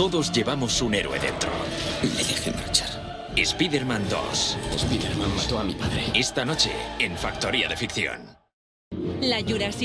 Todos llevamos un héroe dentro. Me dejé marchar. Spider-Man 2. Spider-Man mató a mi padre. Esta noche en Factoría de Ficción. La Jurassic